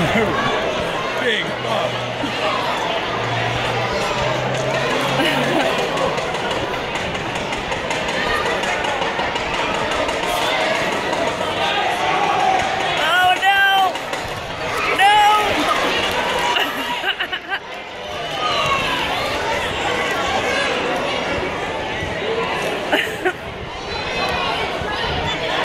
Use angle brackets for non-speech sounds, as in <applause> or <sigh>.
<laughs> Big up.